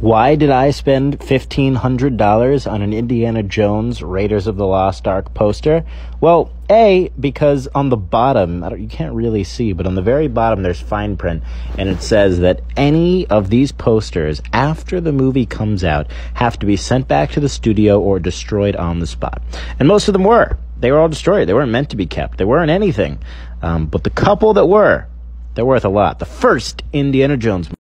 Why did I spend $1,500 on an Indiana Jones Raiders of the Lost Ark poster? Well, A, because on the bottom, you can't really see, but on the very bottom there's fine print, and it says that any of these posters, after the movie comes out, have to be sent back to the studio or destroyed on the spot. And most of them were. They were all destroyed. They weren't meant to be kept. They weren't anything. Um, but the couple that were, they're worth a lot. The first Indiana Jones movie.